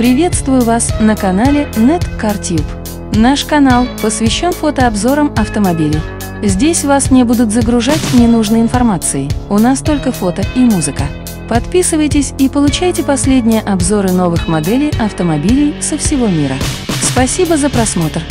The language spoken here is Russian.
Приветствую вас на канале NetCarTube. Наш канал посвящен фотообзорам автомобилей. Здесь вас не будут загружать ненужной информацией, у нас только фото и музыка. Подписывайтесь и получайте последние обзоры новых моделей автомобилей со всего мира. Спасибо за просмотр!